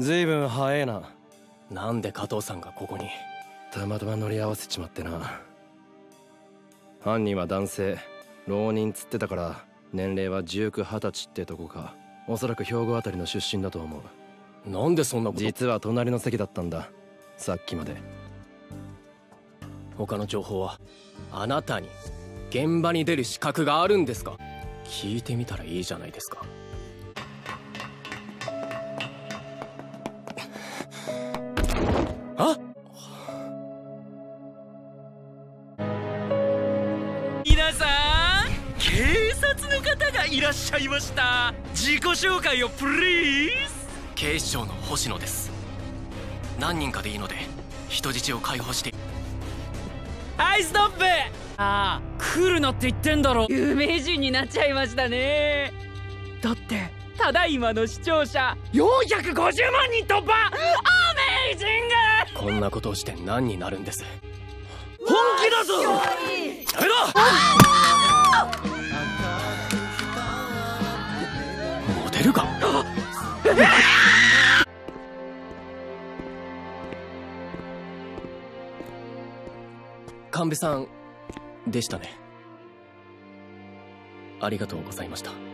ずいぶん早えな。なんで加藤さんがここに？たまたま乗り合わせちまってな。犯人は男性。浪人つってたから年齢は1920歳ってとこか。おそらく兵庫あたりの出身だと思う。なんでそんなこと？実は隣の席だったんだ。さっきまで。他の情報はあなたに現場に出る資格があるんですか？聞いてみたらいいじゃないですかあ？皆さん警察の方がいらっしゃいました。自己紹介をプリーズ。警視庁の星野です。何人かでいいので人質を解放して。はいストップ！ああ来るなって言ってんだろ。有名人になっちゃいましたね。だってただいまの視聴者450万人突破こんなことをして何になるんです？本気だぞ！やめろ！モデルガン神戸さんでしたね。ありがとうございました